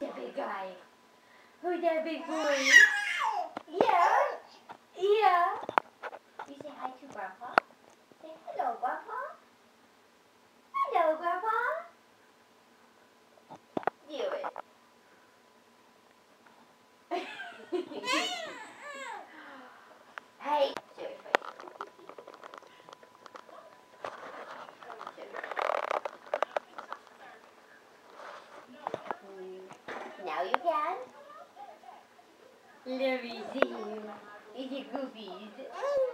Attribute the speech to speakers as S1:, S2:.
S1: The big guy. Who's that big boy? You can. Let me see. Is it goofies?